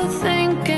Oh,